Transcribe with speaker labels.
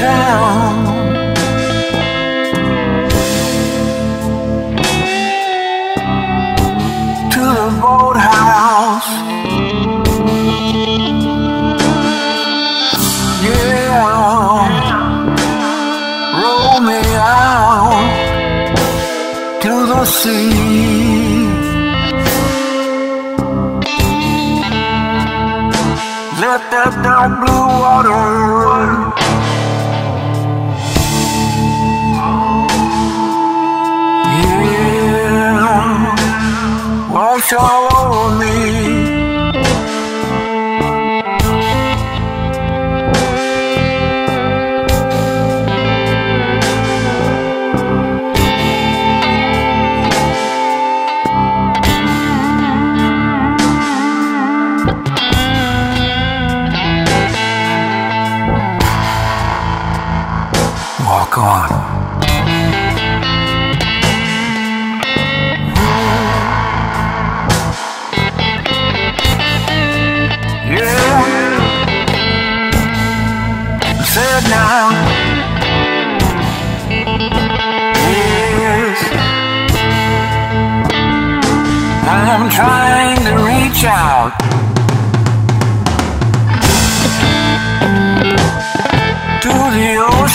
Speaker 1: down. To the boathouse. Yeah, roll me out to the sea. Let that dark blue water Walk on.